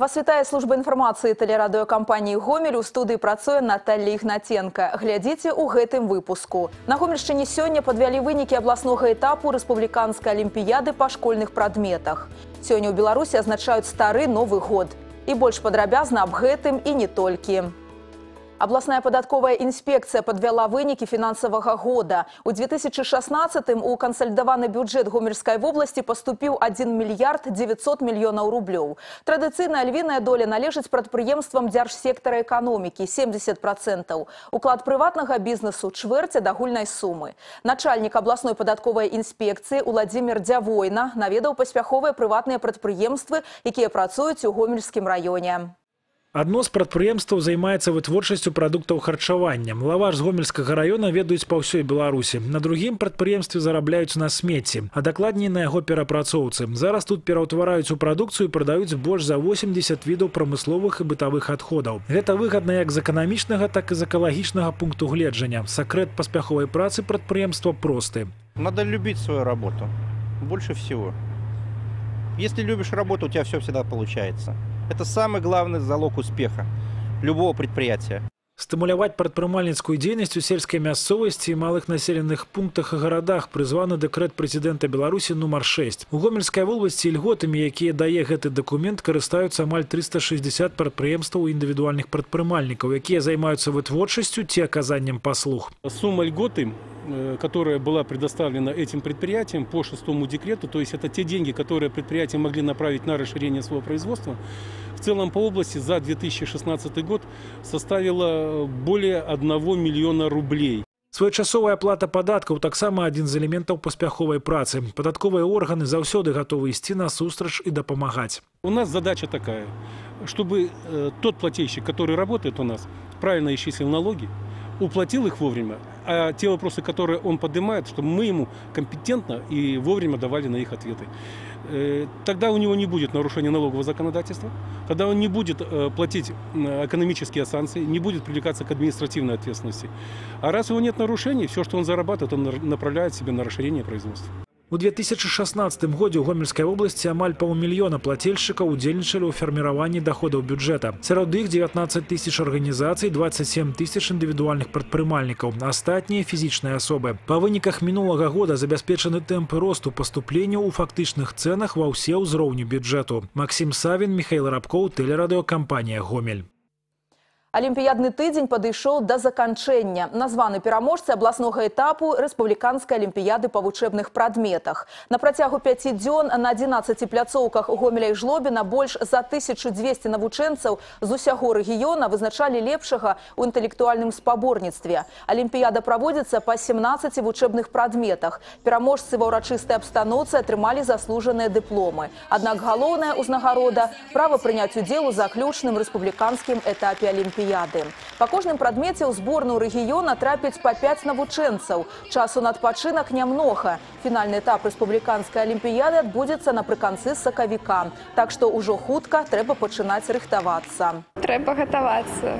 Вас вітае служба інфармацыі тэлерадыёкампаніі Гомель у студыі працуе Наталья Ігнаценка. Глядзіце ў гэтым выпуску. На Гомельшчыне сёння падвялі вынікі абласнога этапу рэспубліканскай алімпіяды па школьных прадметах. Сёння ў Беларусі азначаюць стары новы год. І больш падрабязна аб гэтым і не толькі. Абласная падатковая інспекцыя падвяла вынікі фінансавага года. У 2016 у кансалідаваны бюджэт гомельскай вобласці паступіў 1 мільярд 900 мільёнаў рублёў. Традыцыйная львіная доля належыць прадпрыемствам дзяржсектара эканомікі 70%. Уклад прыватнага бізнесу чвэрць ад агульнай сумы. Начальнік абласной падатковай інспекцыі Уладзімир Дзявойна наведаў паспяховыя прыватныя прадпрыемствы, якія працуюць у гомельскім раёне. Адно з прадпрыемстваў займаецца вытворчасцю прадуктаў харчавання. Лаваш з гомельскага раёна ведаюць па ўсёй Беларусі. На другім прадпрыемстве зарабляюць на смецці, а дакладней на яго перапрацоўцы. Зараз тут пераўтвараюць у прадукцыю і прадаюць больш за 80 відаў прамысловых і бытавых адходаў. Гэта выгадна як з эканамічнага, так і з экалагічнага пункту гледжання. Сакрэт паспяховай працы прадпрыемства просты. Надо любить свою работу. Больше всего. Если любишь работу, у тебя все всегда получается. Это самый главный залог успеха любого предприятия. Стымуляваць прадпрымальніцкую дзейнасць у сельскай мясцовасці і малых населеных пунктах і гарадах прызваны дэкрэт прэзідэнта Беларусі нумар 6. У гомельскай вобласці льготамі, якія дае гэты дакумент, карыстаюцца амаль 360 прадпрыемстваў індывідуальных прадпрымальнікаў, якія займаюцца вытворчасцю ці аказаннем паслуг. Сумма льготы э, которая была предоставлена этим предприятиям по шестому декрету, то есть это те деньги, которые предприятия могли направить на расширение своего производства, в целом по области за 2016 год составила более 1 миллиона рублей. Своечасовая плата падаткаў таксама адзін з элементаў паспяховай працы. Падатковыя органы заўсёды гатовы ісці насустрач і дапамагаць. У нас задача такая, чтобы э, тот плательщик, который работает у нас, правильно исчислил налоги, уплатил их вовремя, а те вопросы, которые он поднимает, чтобы мы ему компетентно и вовремя давали на их ответы. Э, Тогда у него не будет нарушения налогового законодательства, тогда он не будет э, платить экономические санкции, не будет привлекаться к административной ответственности. А раз у него нет нарушений, все, что он зарабатывает, он направляет себе на расширение производства. У 2016 годзе ў гомельскай вобласці амаль паўмільёна плательшчыкаў удзельнічалі ў фарміраванні доходаў бюджэта. Сярод іх 19 тысяч арганізацый, 27 тысяч індывідуальных прадпрымальнікаў, астатнія фізічныя асобы. Па выніках мінулага года забяспечаны тэмпы росту паступленняў у фактычных цэнах ва ўсе ўзроўні бюджэту. Максім Савін, Михаил Рабкоў, тэлерадыёкампанія Гомель. Алімпіядны тыдзень падышоў да заканчэння. Названы пераможцы абласнога этапу рэспубліканскай алімпіяды па вучэбных прадметах. На працягу 5 дзён на 11 пляцоўках Гомеля і Жлобіна больш за 1200 навучэнцаў з усяго рэгіёна вызначалі лепшага ў інтэлектуальным спаборніцтве. Алімпіяда праводзіцца па 17 вучэбных прадметах. Пераможцы ва ўрачыстай абстаноўцы атрымалі заслужаныя дыпломы. Аднак галоўная ўзнагарода права прыняць удзел у заключным рэспубліканскім этапе алімпіяды Алімпіяды. Па кожным прадмеце ў зборную рэгіёна трапіць па 5 навучэнцаў. Часу на адпачынак нямнога. Фінальны этап рэспубліканскай алімпіяды адбудзецца напрыканцы сакавіка. Так што ўжо хутка трэба пачынаць рыхтавацца. Трэба гатавацца.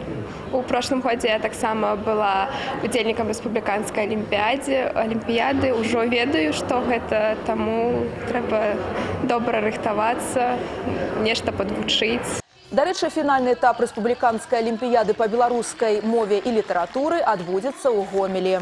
У прошлым годзе я таксама была удзельнікам рэспубліканскай алімпіядзе алімпіяды ўжо ведаю, што гэта таму трэба добра рыхтавацца, нешта падвучыць. Дарэчы, фінальны этап рэспубліканскай алімпіяды па беларускай мове і літаратуры адбудзецца ў гомелі.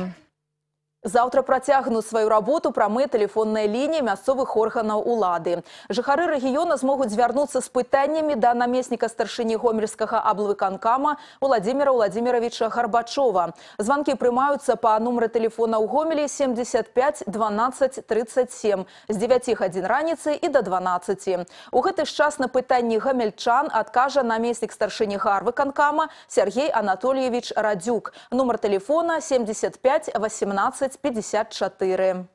Заўтра працягнуць сваю работу прамыя тэлефонныя лініі мясцовых органаў улады. Жыхары рэгіёна змогуць звярнуцца з пытаннямі да намесніка старшыні гомельскага аблвыканкама Владзіміра Владзіміровича Гарбачова. Званкі прымаюцца па нумары тэлефона ў гомелі 75 12 37 з 9 гадзін раніцы і да 12. У гэты ж час на пытанні гамельчан адкажа намеснік старшыні гарвыканкама Сергей Анатольевич Радзюк. Нумар тэлефона 75 18 54.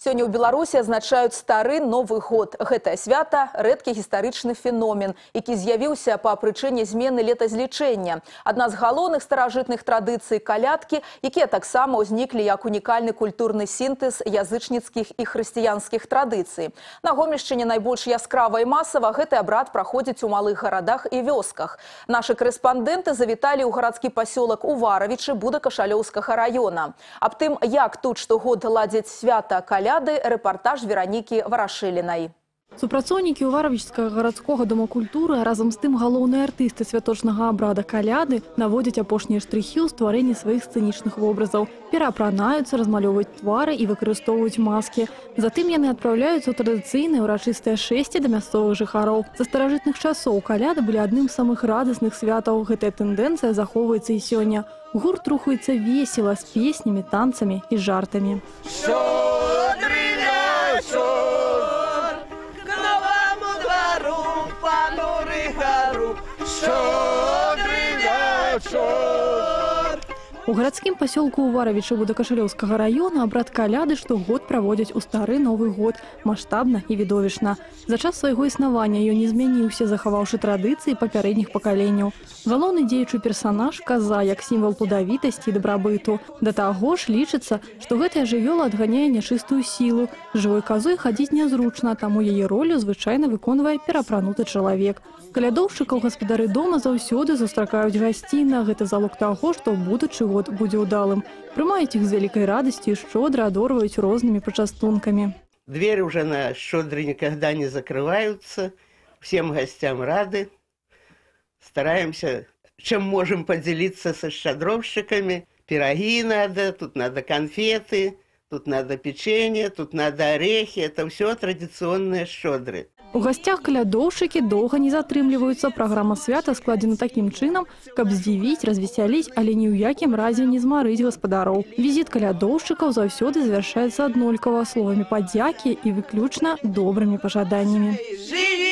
Сёння ў Беларусі азначаюць стары новы год. Гэтае свята рэдкі гістарычны феномен, які з'явіўся па прычыне змены летазлічэння. Адна з галоўных старажытных традыцый калядкі, якія таксама ўзніклі як унікальны культурны сінтэз язычніцкіх і хрысціянскіх традыцый. На гомельшчыне найбольш яскрава і масава гэты абрад праходзіць у малых гарадах і вёсках. Нашы корэспандэнты завіталі ў гарадскі пасёлак Уваравічы Будакашалёўскага раёна. Аб тым, як тут штогод ладзяць свята каляды, рэпартаж Веранікі Варашылінай. Супрацоўнікі Уваравічскага гарадскога дома культуры, а разам з тым галоўныя артысты святочнага абрада каляды наводзяць апошнія штрыхі ў стварэнні сваіх сцэнічных вобразаў. Пераапранаюцца, размалёўваюць твары і выкарыстоўваюць маскі. Затым яны адпраўляюцца ў традыцыйнае ўрачыстае шэсце да мясцовых жыхароў. Са старажытных часоў каляды былі адным з самых радасных святаў. Гэтая тэндэнцыя захоўваецца і сёння. Гурт рухаецца весела з песнямі, танцамі і жартамі. Щедрый У гарадскім пасёлку Уваравіча Будакашалёўскага района абрад каляды штогод праводзяць у стары новы год маштабна і відовішна. За час свайго існавання ён не змяніўся, захаваўшы традыцыі папярэдніх пакаленняў. Галоўны дзеючы персанаж каза як сімвал плодавітасці і дабрабыту. Да таго ж лічыцца, што гэтая жывёла адганяе нячыстую сілу. Жывой казой хадзіць нязручна, таму яе ролю звычайна выконвае перапрануты чалавек. Калядоўшчыкаў гаспадары дома заўсёды застракаюць гасціна. Гэта залог таго, што будучы год будзе ўдалым. Прымаюць іх з вялікай радасцю і шчодра адорваюць рознымі пачастункамі. Двери уже на щедрый никогда не закрываются. Всем гостям рады. Стараемся, чем можем поделиться со щадровщиками. Пироги надо, тут надо конфеты, тут надо печенье, тут надо орехи. Это все традиционные щедры. У гасцях калядоўшчыкі доўга не затрымліваюцца. Праграма свята складзена такім чынам, каб здзівіць, развесяліць, але ні ў якім разе не змарыць гаспадароў. Візіт калядоўшчыкаў заўсёды завяршаецца аднолькава словамі падзякі і выключна добрымі пажаданнямі. Живи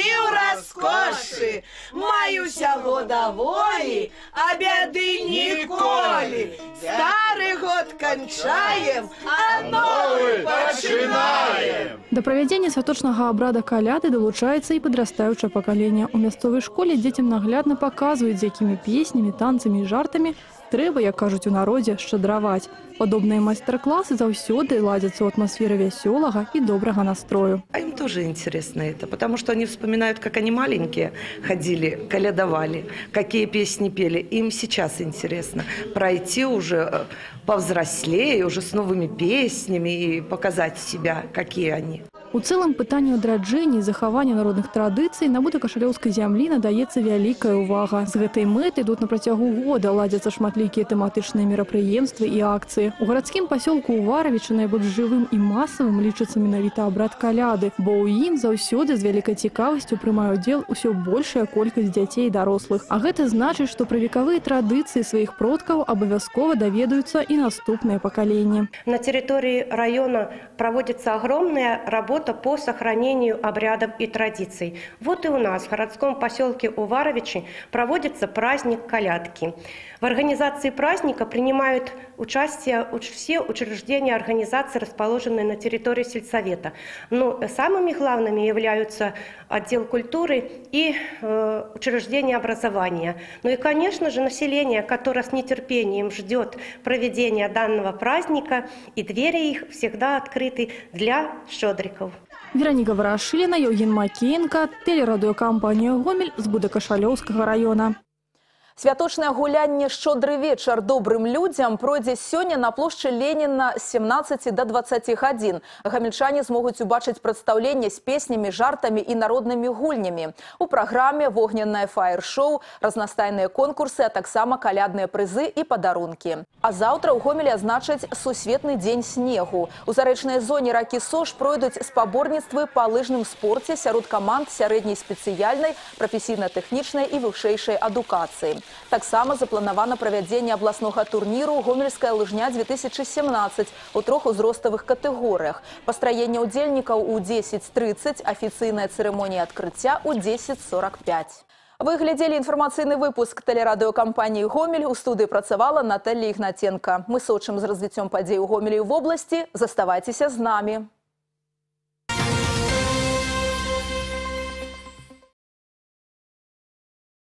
в роскоши, маю сяго даволі, а беды ніколі. Старый год кончаем, а новый починаем. Да правядзення святочнага абрада каляды далучаецца і падрастаючае пакаленне. У мясцовай школе дзецям наглядна паказваюць, з якімі песнямі, танцамі і жартамі трэба, як кажуць у народзе, шчадраваць. Падобныя майстар-класы заўсёды ладзяцца ў атмасферы вясёлага і добрага настрою. А им тоже интересно это, потому что они вспоминают, как они маленькие ходили, калядовали, какие песни пели. Им сейчас интересно пройти уже э, повзрослее, уже с новыми песнями и показать себя, какие они. У цэлым пытанню адраджэння і захавання народных традыцый на будакашалёўскай зямлі надаецца вялікая ўвага. З гэтай мэты ідуць на працягу года ладзяцца шматлікія тэматычныя мерапрыемствы і акцыі. У гарадскім пасёлку Уваравіча найбольш жывым і масавым лічыцца менавіта абрад каляды, бо ў ім заўсёды з вялікай цікавасцю прымае удзел усё большая колькасць дзяцей і дарослых. А гэта значыць, што пра векавыя традыцыі сваіх продкаў абавязкова даведаюцца і наступныя пакаленні. На территории района проводится огромная работа по сохранению обрядов и традиций. Вот и у нас в городском поселке Уваровичи проводится праздник колядки. В организации праздника принимают участие уч- все учреждения организации, расположенные на территории сельсовета. Но самыми главными являются отдел культуры и э, учреждения образования. Ну и, конечно же, население, которое с нетерпением ждет проведения данного праздника, и двери их всегда открыты для щедриков. Вероніка Варашыліна, Еўген Макеенка, тэлерадыёкампанія Гомель з Будакашалёўскага района. Святочнае гулянне шчодры вечар добрым людзям пройдзе сёння на плошчы Леніна з 17 до 20 гадзін. Гамельчане змогуць убачыць прадстаўленне з песнямі, жартамі і народнымі гульнямі. У праграме вогненнае фаер-шоу, разнастайныя конкурсы, а таксама калядныя прызы і падарункі. А заўтра ў Гомелі азначаць сусветны дзень снегу. У зарэчнай зоне ракі Сош пройдуць спаборніцтвы па лыжным спорце сярод каманд сярэдняй спецыяльнай, прафесійна-тэхнічнай і вышэйшай адукацыі. Таксама запланавана правядзенне абласнога турніру гомельская лыжня 2017 у трох узроставых катэгорыях. Пастраенне ўдзельнікаў у 10.30, афіцыйная цырымонія адкрыцця ў 10.45. Вы глядзелі інфармацыйны выпуск тэлерадыёкампаніі Гомель. У студыі працавала Наталья Ігнатенка. Мы сочым з развіццём падзей у Гомелі ў вобласці. Заставайцеся з намі.